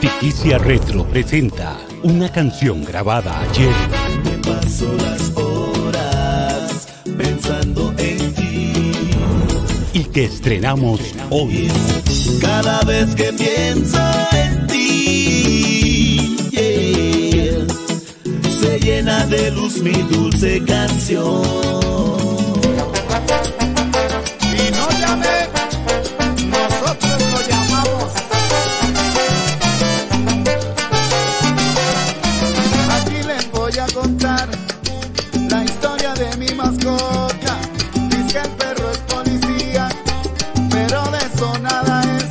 Tiquicia Retro presenta una canción grabada ayer. Me paso las horas pensando en ti. Y que estrenamos hoy. Cada vez que pienso en ti, yeah, se llena de luz mi dulce canción. Contar la historia de mi mascota. Dice que el perro es policía, pero de eso nada es.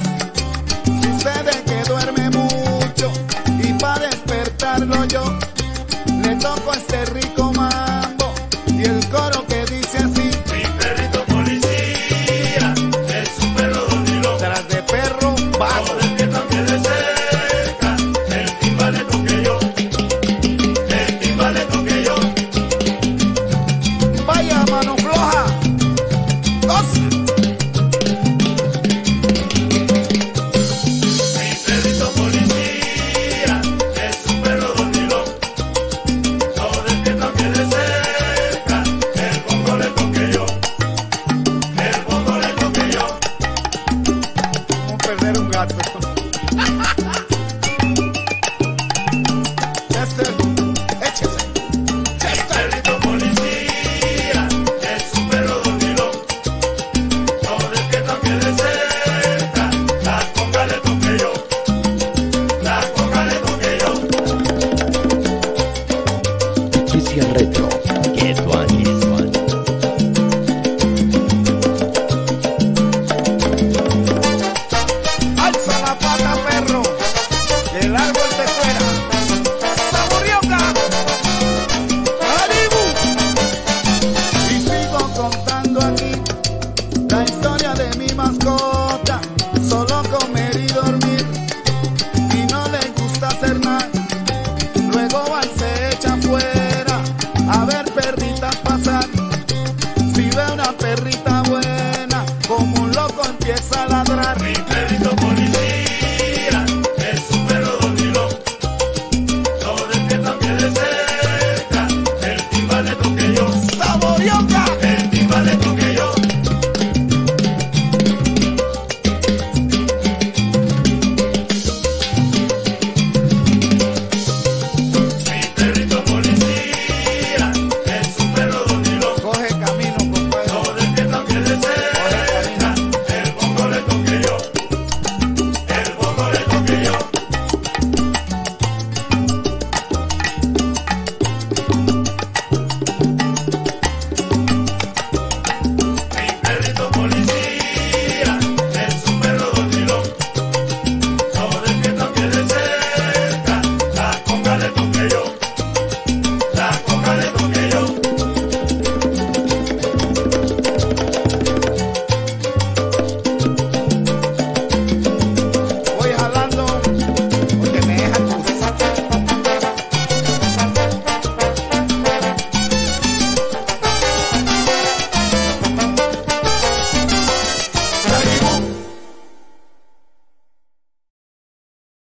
Sucede que duerme mucho y para despertarlo yo le toco este rico ver perritas pasar, si ve una perrita buena, como un loco empieza la